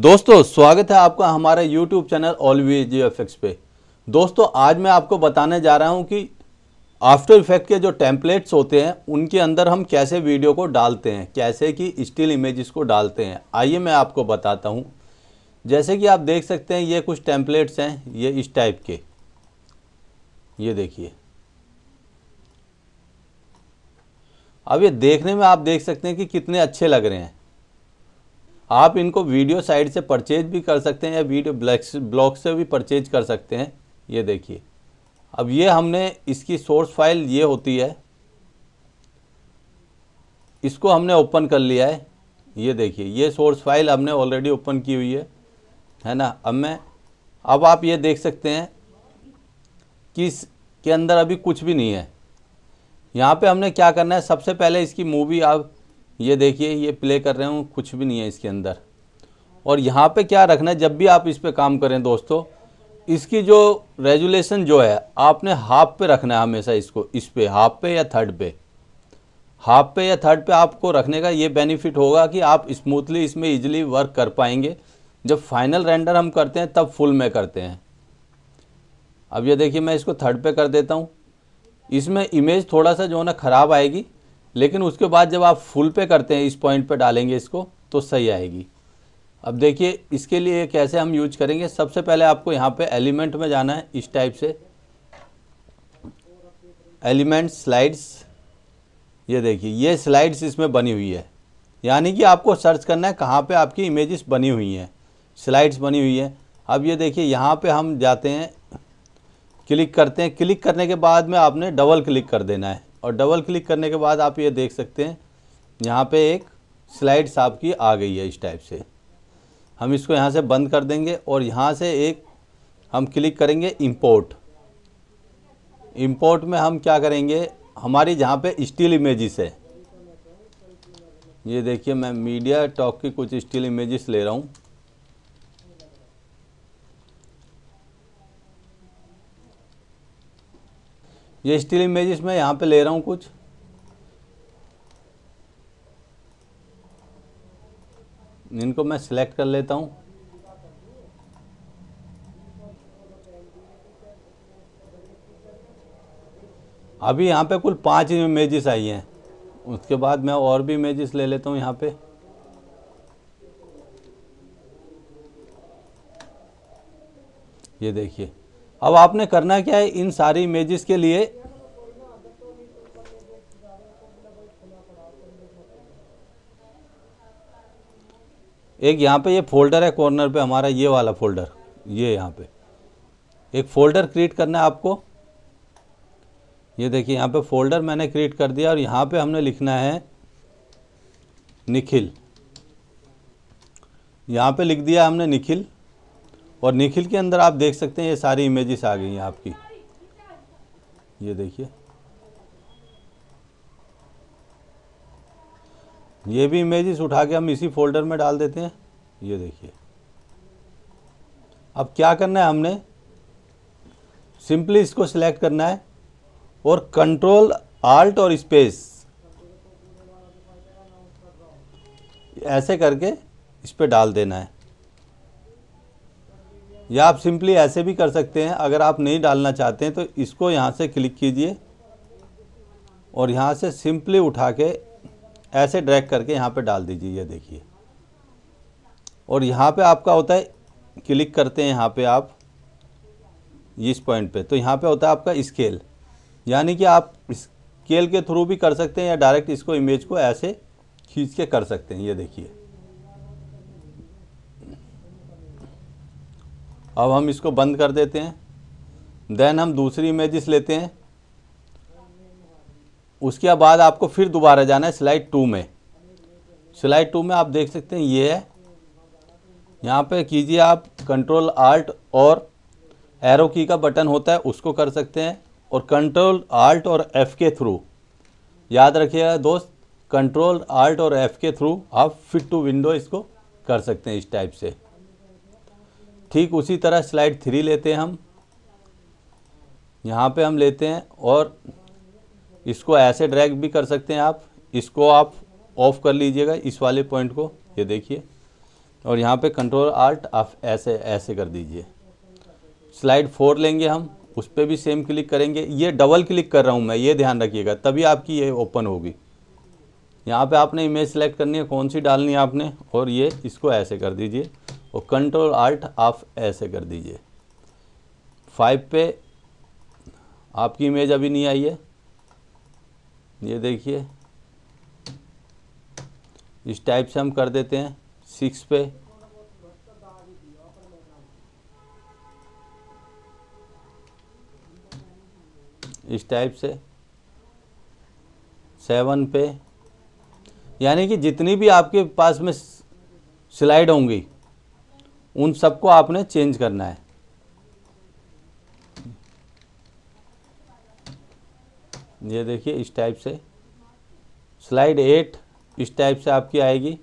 दोस्तों, स्वागत है आपका हमारे YouTube चैनल ऑलवेज एफ़ पे। दोस्तों, आज मैं आपको बताने जा रहा हूँ कि आफ्टर इफ़ेक्ट के जो टेम्पलेट्स होते हैं, उनके अंदर हम कैसे वीडियो को डालते हैं, कैसे कि स्टिल इमेजेस को डालते हैं। आइए मैं आपको बताता हूँ। जैसे कि आप देख सकते हैं, ये कुछ टेम्पलेट्स हैं, ये इस टाइप के। ये देखिए। अब ये देखने में आप देख सकते हैं कि कितने अच्छे लग रहे हैं। आप इनको वीडियो साइट से परचेज भी कर सकते हैं या वीडियो ब्लॉग से भी परचेज कर सकते हैं। ये देखिए। अब ये हमने इसकी सोर्स फ़ाइल ये होती है। इसको हमने ओपन कर लिया है। ये देखिए, ये सोर्स फ़ाइल हमने ऑलरेडी ओपन की हुई है। है ना? अब मैं अब आप ये देख सकते हैं कि इसके अंदर अभी कुछ भी नहीं है। यहाँ पे हमने क्या करना है? सबसे पहले इसकी मूवी आप ये देखिए, ये प्ले कर रहे हूँ, कुछ भी नहीं है इसके अंदर। और यहाँ पे क्या रखना है? जब भी आप इस पर काम करें दोस्तों, इसकी जो रेजुलेशन जो है, आपने हाफ़ पे रखना है हमेशा इसको, इस पे हाफ़ पे या थर्ड पे? हाफ़ पे या थर्ड पे आपको रखने का ये बेनिफिट होगा कि आप स्मूथली इसमें इजीली वर्क कर पाएँगे। जब फाइनल रेंडर हम करते हैं, तब फुल में करते हैं। अब ये देखिए, मैं इसको थर्ड पे कर देता हूँ। इसमें इमेज थोड़ा सा जो है ना ख़राब आएगी। लेकिन उसके बाद जब आप फुल पे करते हैं, इस पॉइंट पे डालेंगे इसको तो सही आएगी। अब देखिए, इसके लिए कैसे हम यूज़ करेंगे? सबसे पहले आपको यहाँ पे एलिमेंट में जाना है, इस टाइप से। एलिमेंट स्लाइड्स ये देखिए, ये स्लाइड्स इसमें बनी हुई है। यानी कि आपको सर्च करना है कहाँ पे आपकी इमेजेस बनी हुई हैं। स्लाइड्स बनी हुई हैं। अब ये देखिए, यहाँ पे हम जाते हैं क्लिक करते हैं। क्लिक करने के बाद में आपने डबल क्लिक कर देना है। और डबल क्लिक करने के बाद आप ये देख सकते हैं, यहाँ पे एक स्लाइड्स आपकी आ गई है इस टाइप से। हम इसको यहाँ से बंद कर देंगे और यहाँ से एक हम क्लिक करेंगे इंपोर्ट इंपोर्ट में हम क्या करेंगे, हमारी जहाँ पे स्टील इमेजेस है। ये देखिए, मैं मीडिया टॉक की कुछ स्टील इमेजेस ले रहा हूँ। ये स्टिल इमेजेस मैं यहाँ पे ले रहा हूँ कुछ। इनको मैं सिलेक्ट कर लेता हूँ। अभी यहाँ पे कुल पाँच इमेजेस आई हैं। उसके बाद मैं और भी इमेजेस ले लेता हूँ यहाँ पे। ये देखिए। अब आपने करना क्या है इन सारी इमेजेस के लिए? एक यहाँ पे ये फोल्डर है कॉर्नर पे, हमारा ये वाला फोल्डर ये यहाँ पे। एक फ़ोल्डर क्रिएट करना है आपको। ये देखिए, यहाँ पे फोल्डर मैंने क्रिएट कर दिया और यहाँ पे हमने लिखना है निखिल। यहाँ पे लिख दिया हमने निखिल। और निखिल के अंदर आप देख सकते हैं ये सारी इमेजेस आ गई हैं आपकी। ये देखिए। ये भी इमेजेस उठा के हम इसी फोल्डर में डाल देते हैं। ये देखिए। अब क्या करना है हमने? सिंपली इसको सिलेक्ट करना है और कंट्रोल आल्ट और स्पेस ऐसे करके इस पर डाल देना है। या आप सिंपली ऐसे भी कर सकते हैं, अगर आप नहीं डालना चाहते हैं तो इसको यहाँ से क्लिक कीजिए और यहाँ से सिंपली उठा के ऐसे ड्रैग करके यहाँ पे डाल दीजिए, ये देखिए। और यहाँ पे आपका होता है, क्लिक करते हैं यहाँ पे आप इस पॉइंट पे। तो यहाँ पे होता है आपका स्केल। यानी कि आप स्केल के थ्रू भी कर सकते हैं या डायरेक्ट इसको इमेज को ऐसे खींच के कर सकते हैं, ये देखिए। अब हम इसको बंद कर देते हैं। देन हम दूसरी इमेजेस लेते हैं। उसके बाद आपको फिर दोबारा जाना है स्लाइड टू में। स्लाइड टू में आप देख सकते हैं, ये है। यहाँ पे कीजिए आप कंट्रोल आल्ट और एरो की का बटन होता है, उसको कर सकते हैं। और कंट्रोल आल्ट और एफ़ के थ्रू याद रखिएगा दोस्त कंट्रोल आल्ट और एफ़ के थ्रू आप फिट टू विंडो इसको कर सकते हैं इस टाइप से। ठीक उसी तरह स्लाइड थ्री लेते हैं हम। यहाँ पे हम लेते हैं और इसको ऐसे ड्रैग भी कर सकते हैं आप। इसको आप ऑफ़ कर लीजिएगा इस वाले पॉइंट को, ये देखिए। और यहाँ पे कंट्रोल आर्ट आप ऐसे ऐसे कर दीजिए। स्लाइड फोर लेंगे हम, उस पर भी सेम क्लिक करेंगे। ये डबल क्लिक कर रहा हूँ मैं, ये ध्यान रखिएगा, तभी आपकी ये ओपन होगी। यहाँ पे आपने इमेज सेलेक्ट करनी है, कौन सी डालनी है आपने? और ये इसको ऐसे कर दीजिए। और कंट्रोल आर्ट आप ऐसे कर दीजिए। फाइव पे आपकी इमेज अभी नहीं आई है। ये देखिए। इस टाइप से हम कर देते हैं। सिक्स पे। इस टाइप से। सेवन पे। यानी कि जितनी भी आपके पास में स्लाइड होंगी उन सबको आपने चेंज करना है। ये देखिए इस टाइप से। स्लाइड एट, इस टाइप से आपकी आएगी।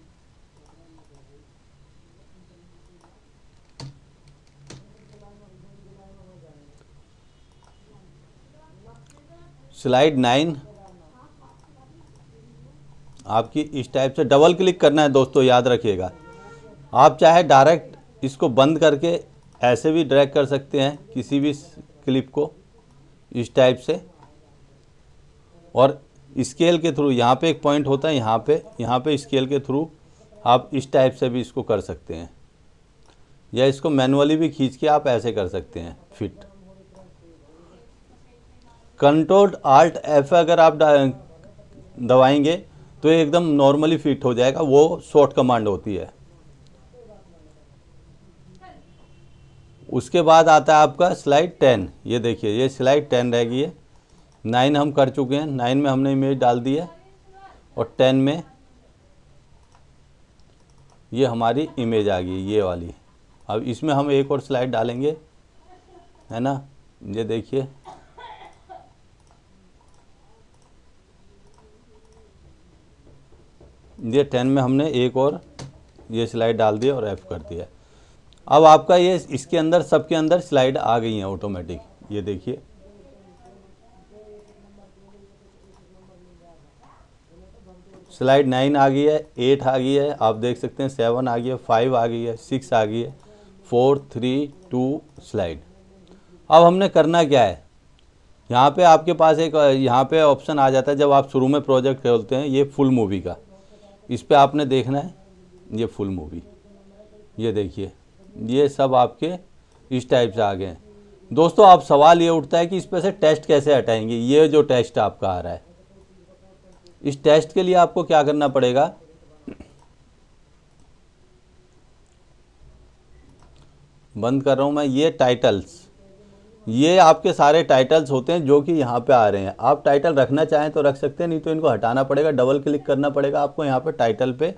स्लाइड नाइन, आपकी इस टाइप से डबल क्लिक करना है दोस्तों, याद रखिएगा। आप चाहे डायरेक्ट इसको बंद करके ऐसे भी ड्रैग कर सकते हैं किसी भी क्लिप को इस टाइप से। और स्केल के थ्रू यहाँ पे एक पॉइंट होता है, यहाँ पे यहाँ पे स्केल के थ्रू आप इस टाइप से भी इसको कर सकते हैं। या इसको मैनुअली भी खींच के आप ऐसे कर सकते हैं फिट कंट्रोल आर्ट एफ़ अगर आप दबाएँगे तो एकदम नॉर्मली फिट हो जाएगा, वो शॉर्ट कमांड होती है। उसके बाद आता है आपका स्लाइड टेन ये देखिए, ये स्लाइड टेन रह गई है। नाइन हम कर चुके हैं। नाइन में हमने इमेज डाल दी है। और टेन में ये हमारी इमेज आ गई ये वाली। अब इसमें हम एक और स्लाइड डालेंगे। है ना? ये देखिए। ये टेन में हमने एक और ये स्लाइड डाल दिया और एफ़ कर दिया अब आपका ये इसके अंदर, सबके अंदर स्लाइड आ गई हैं ऑटोमेटिक ये देखिए। स्लाइड नाइन आ गई है, एट आ गई है, आप देख सकते हैं सेवन आ गई है, फाइव आ गई है, सिक्स आ गई है, फोर, थ्री, टू, स्लाइड। अब हमने करना क्या है? यहाँ पे आपके पास एक, यहाँ पे ऑप्शन आ जाता है जब आप शुरू में प्रोजेक्ट खोलते हैं, ये फुल मूवी का। इस पर आपने देखना है, ये फुल मूवी ये देखिए। ये सब आपके इस टाइप से आ गए हैं। दोस्तों, आप सवाल ये उठता है कि इस पर से टेस्ट कैसे हटाएँगे? ये जो टेस्ट आपका आ रहा है। इस टेस्ट के लिए आपको क्या करना पड़ेगा? बंद कर रहा हूँ मैं, ये टाइटल्स ये आपके सारे टाइटल्स होते हैं जो कि यहाँ पे आ रहे हैं। आप टाइटल रखना चाहें तो रख सकते हैं, नहीं तो इनको हटाना पड़ेगा डबल क्लिक करना पड़ेगा आपको यहाँ पे टाइटल पे।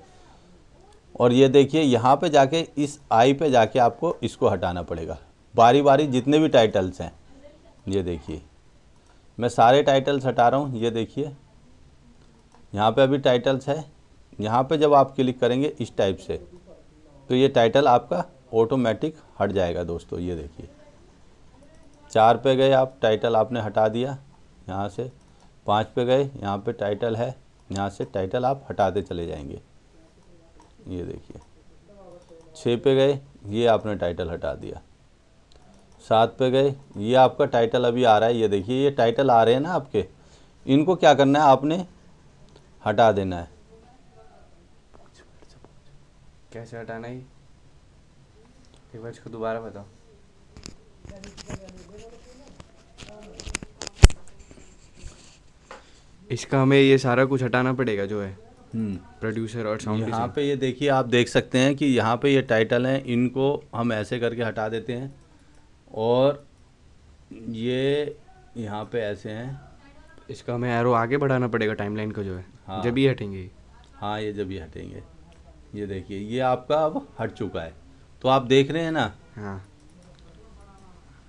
और ये देखिए, यहाँ पे जाके, इस आई पे जाके आपको इसको हटाना पड़ेगा। बारी बारी जितने भी टाइटल्स हैं, ये देखिए। मैं सारे टाइटल्स हटा रहा हूँ, ये देखिए। यहाँ पे अभी टाइटल्स है। यहाँ पे जब आप क्लिक करेंगे, इस टाइप से तो ये टाइटल आपका ऑटोमेटिक हट जाएगा दोस्तों, ये देखिए। चार पे गए आप, टाइटल आपने हटा दिया, यहाँ से। पाँच पे गए, यहाँ पे टाइटल है, यहाँ से टाइटल आप हटाते चले जाएँगे। ये देखिए। छः पे गए, ये आपने टाइटल हटा दिया। सात पे गए, ये आपका टाइटल अभी आ रहा है। ये देखिए, ये टाइटल आ रहे हैं ना आपके। इनको क्या करना है? आपने हटा देना है। कैसे हटाना है एक बार इसको दोबारा बताओ। इसका हमें ये सारा कुछ हटाना पड़ेगा जो है। प्रोड्यूसर और साउंड यहाँ पे ये देखिए आप देख सकते हैं कि यहाँ पे ये टाइटल हैं इनको हम ऐसे करके हटा देते हैं। और ये यहाँ पे ऐसे हैं। इसका हमें एरो आगे बढ़ाना पड़ेगा टाइमलाइन का जो है। हाँ। जब ये हटेंगे। हाँ ये जब ये हटेंगे। ये देखिए ये आपका अब हट चुका है। तो आप देख रहे हैं ना? हाँ।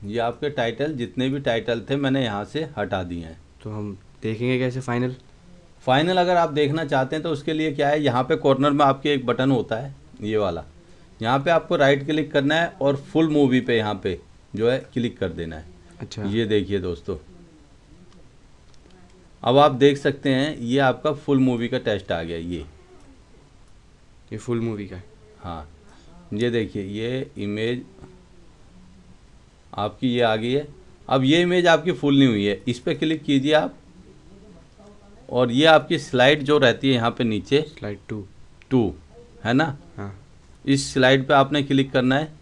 ये आपके टाइटल जितने भी टाइटल थे मैंने यहाँ से हटा दिए हैं। तो हम देखेंगे कैसे फाइनल फाइनल अगर आप देखना चाहते हैं तो उसके लिए क्या है यहाँ पे कॉर्नर में आपके एक बटन होता है ये वाला। यहाँ पे आपको राइट क्लिक करना है और फुल मूवी पे यहाँ पे जो है क्लिक कर देना है। अच्छा। ये देखिए दोस्तों। अब आप देख सकते हैं ये आपका फुल मूवी का टेस्ट आ गया ये। ये फुल मूवी का हाँ। ये देखिए ये इमेज आपकी ये आ गई है। अब ये इमेज आपकी फुल नहीं हुई है। इस पर क्लिक कीजिए आप। और ये आपकी स्लाइड जो रहती है यहाँ पे नीचे स्लाइड टू। टू है ना? हाँ। इस स्लाइड पे आपने क्लिक करना है।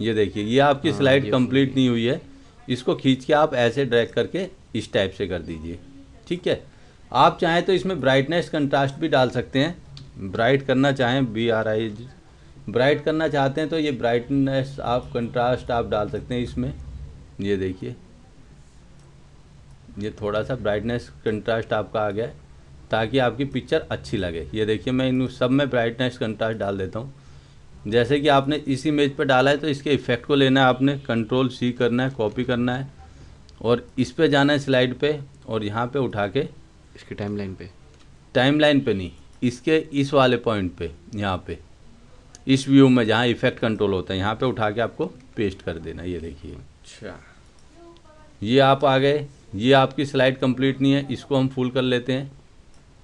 ये देखिए ये आपकी हाँ, स्लाइड कंप्लीट नहीं हुई है। इसको खींच के आप ऐसे ड्रैग करके इस टाइप से कर दीजिए। ठीक है? आप चाहें तो इसमें ब्राइटनेस कंट्रास्ट भी डाल सकते हैं। ब्राइट करना चाहें बी आर आई ब्राइट करना चाहते हैं तो ये ब्राइटनेस आप कंट्रास्ट आप डाल सकते हैं इसमें। ये देखिए। ये थोड़ा सा ब्राइटनेस कंट्रास्ट आपका आ गया है ताकि आपकी पिक्चर अच्छी लगे। ये देखिए मैं इन सब में ब्राइटनेस कंट्रास्ट डाल देता हूँ। जैसे कि आपने इस इमेज पर डाला है तो इसके इफ़ेक्ट को लेना है आपने कंट्रोल सी करना है कॉपी करना है और इस पे जाना है स्लाइड पे और यहाँ पे उठा के इसकी टाइमलाइन पे। टाइमलाइन पे नहीं इसके इस वाले पॉइंट पे यहाँ पे। इस व्यू में जहाँ इफ़ेक्ट कंट्रोल होता है यहाँ पे उठा के आपको पेस्ट कर देना ये देखिए। अच्छा। ये आप आ गए ये आपकी स्लाइड कंप्लीट नहीं है इसको हम फुल कर लेते हैं।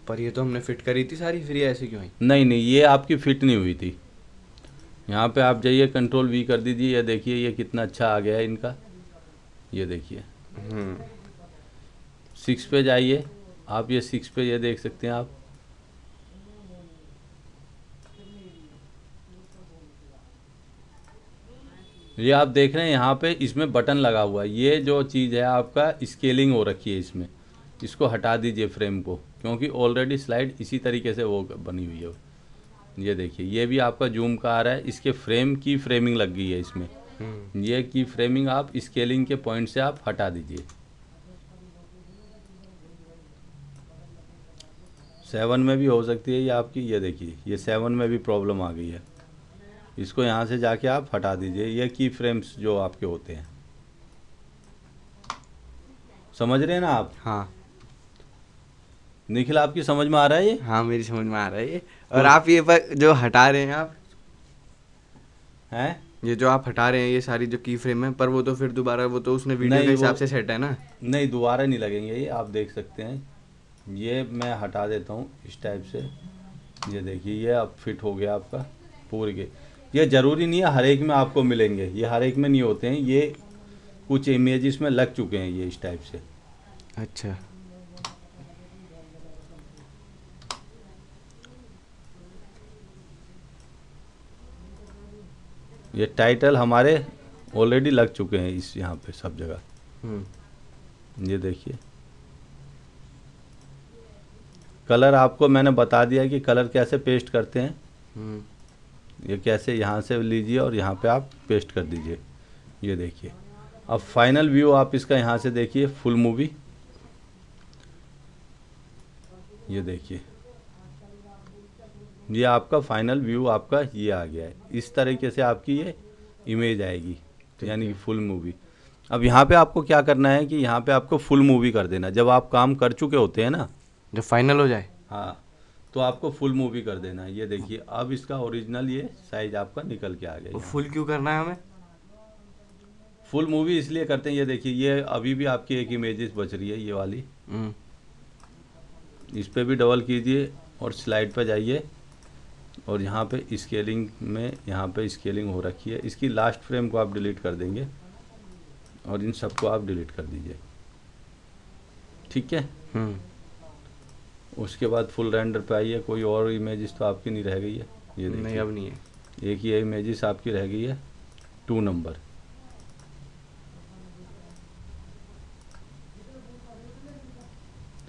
पर ये तो हमने फिट करी थी सारी फिर ऐसे क्यों है नहीं नहीं ये आपकी फिट नहीं हुई थी। यहाँ पे आप जाइए कंट्रोल वी कर दीजिए ये देखिए ये कितना अच्छा आ गया है इनका। ये देखिए। हम्म। सिक्स पे जाइए आप ये सिक्स पे ये देख सकते हैं आप। ये आप देख रहे हैं यहाँ पे इसमें बटन लगा हुआ है। ये जो चीज़ है आपका स्केलिंग हो रखी है इसमें। इसको हटा दीजिए फ्रेम को क्योंकि ऑलरेडी स्लाइड इसी तरीके से वो बनी हुई है। ये देखिए ये भी आपका जूम का आ रहा है। इसके फ्रेम की फ्रेमिंग लग गई है इसमें। हम्म। ये की फ्रेमिंग आप स्केलिंग के पॉइंट से आप हटा दीजिए। सेवन में भी हो सकती है ये आपकी ये देखिए ये सेवन में भी प्रॉब्लम आ गई है। इसको यहाँ से जाके आप हटा दीजिए। ये की फ्रेम्स जो आपके होते हैं। समझ रहे हैं ना आप? हाँ। निखिल आपकी समझ में आ रहा है ये? हाँ मेरी समझ में आ रहा है ये। और आप ये पर जो हटा रहे हैं आप? हैं? ये जो आप हटा रहे हैं ये सारी जो की फ्रेम है पर वो तो फिर दोबारा वो तो उसने वीडियो के हिसाब से सेट है ना? नहीं दोबारा नहीं लगेंगे ये आप देख सकते हैं। ये मैं हटा देता हूँ इस टाइप से। ये देखिए ये अब फिट हो गया आपका पूरे के ये ज़रूरी नहीं है हर एक में आपको मिलेंगे। ये हर एक में नहीं होते हैं ये कुछ इमेजेस में लग चुके हैं ये इस टाइप से। अच्छा। ये टाइटल हमारे ऑलरेडी लग चुके हैं इस यहाँ पे सब जगह। हम्म। ये देखिए। कलर आपको मैंने बता दिया कि कलर कैसे पेस्ट करते हैं। हम्म। ये कैसे यहाँ से लीजिए और यहाँ पे आप पेस्ट कर दीजिए। ये देखिए। अब फाइनल व्यू आप इसका यहाँ से देखिए फुल मूवी ये देखिए। ये आपका फाइनल व्यू आपका ये आ गया है। इस तरीके से आपकी ये इमेज आएगी यानी कि फुल मूवी अब यहाँ पे आपको क्या करना है कि यहाँ पे आपको फुल मूवी कर देना। जब आप काम कर चुके होते हैं ना जब फाइनल हो जाए। हाँ। तो आपको फुल मूवी कर देना है। ये देखिए अब इसका ओरिजिनल ये साइज़ आपका निकल के आ गया फुल क्यों करना है हमें? फुल मूवी इसलिए करते हैं ये देखिए ये अभी भी आपकी एक इमेजेस बच रही है ये वाली। हम्म। इस पर भी डबल कीजिए और स्लाइड पर जाइए। और यहाँ पे स्केलिंग में यहाँ पे स्केलिंग हो रखी है। इसकी लास्ट फ्रेम को आप डिलीट कर देंगे और इन सबको आप डिलीट कर दीजिए। ठीक है? हम्म। उसके बाद फुल रेंडर पे आई है कोई और इमेजेस तो आपकी नहीं रह गई है? ये नहीं अब नहीं है। एक ये इमेजेस आपकी रह गई है टू नंबर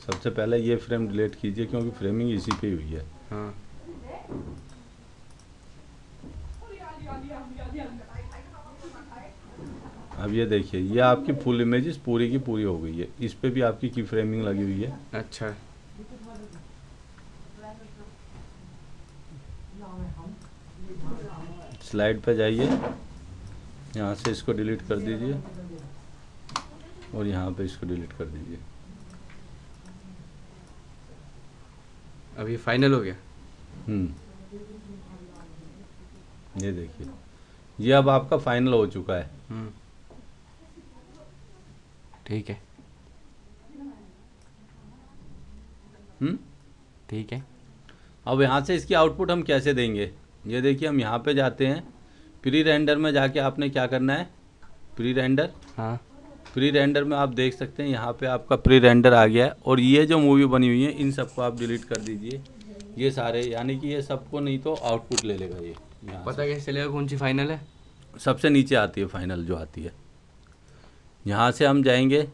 सबसे पहले ये फ्रेम डिलीट कीजिए क्योंकि फ्रेमिंग इसी पे हुई है। हाँ। अब ये देखिए ये आपकी फुल इमेजेस पूरी की पूरी हो गई है। इस पे भी आपकी की फ्रेमिंग लगी हुई है। अच्छा। स्लाइड पे जाइए। यहाँ से इसको डिलीट कर दीजिए। और यहाँ पे इसको डिलीट कर दीजिए। अब ये फाइनल हो गया? हम्म। ये देखिए। ये अब आपका फाइनल हो चुका है। हम्म। ठीक है। हम्म? ठीक है। अब यहाँ से इसकी आउटपुट हम कैसे देंगे? ये देखिए हम यहाँ पे जाते हैं। प्री रेंडर में जाके आपने क्या करना है? प्री रेंडर हाँ। प्री रेंडर में आप देख सकते हैं यहाँ पे आपका प्री रेंडर आ गया है। और ये जो मूवी बनी हुई है इन सबको आप डिलीट कर दीजिए। ये सारे यानी कि ये सबको नहीं तो आउटपुट ले लेगा ये। पता कैसे चलेगा कौन सी फाइनल है? सबसे नीचे आती है फाइनल जो आती है। यहाँ से हम जाएँगे।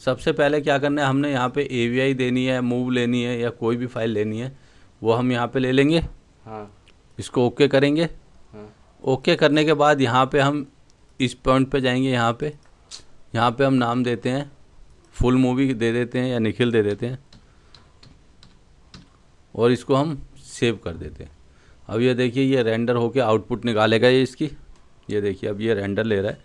सबसे पहले क्या करना है हमने यहाँ पे ए देनी है मूव लेनी है या कोई भी फ़ाइल लेनी है वो हम यहाँ पे ले लेंगे। हाँ। इसको ओके करेंगे। हाँ। ओके करने के बाद यहाँ पे हम इस पॉइंट पे जाएँगे यहाँ पे। यहाँ पे हम नाम देते हैं फुल मूवी दे देते हैं या निखिल दे देते हैं। और इसको हम सेव कर देते हैं। अब ये देखिए ये रेंडर होके आउटपुट निकालेगा ये इसकी। ये देखिए अब ये रेंडर ले रहा है।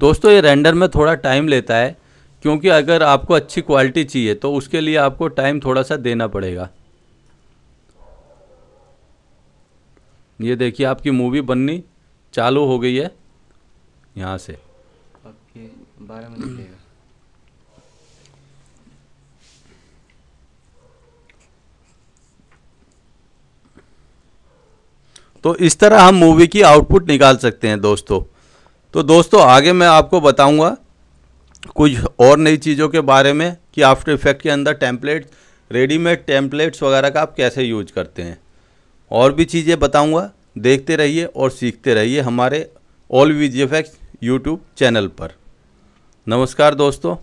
दोस्तों ये रेंडर में थोड़ा टाइम लेता है। क्योंकि अगर आपको अच्छी क्वालिटी चाहिए तो उसके लिए आपको टाइम थोड़ा सा देना पड़ेगा। ये देखिए आपकी मूवी बननी चालू हो गई है। यहाँ से। ओके बारह मिनट तो इस तरह हम मूवी की आउटपुट निकाल सकते हैं दोस्तों। तो दोस्तों आगे मैं आपको बताऊँगा कुछ और नई चीज़ों के बारे में कि आफ्टर इफ़ेक्ट के अंदर टेम्पलेट रेडीमेड टेम्पलेट्स वगैरह का आप कैसे यूज़ करते हैं। और भी चीज़ें बताऊँगा, देखते रहिए और सीखते रहिए हमारे all V G YouTube channel पर। नमस्कार दोस्तों।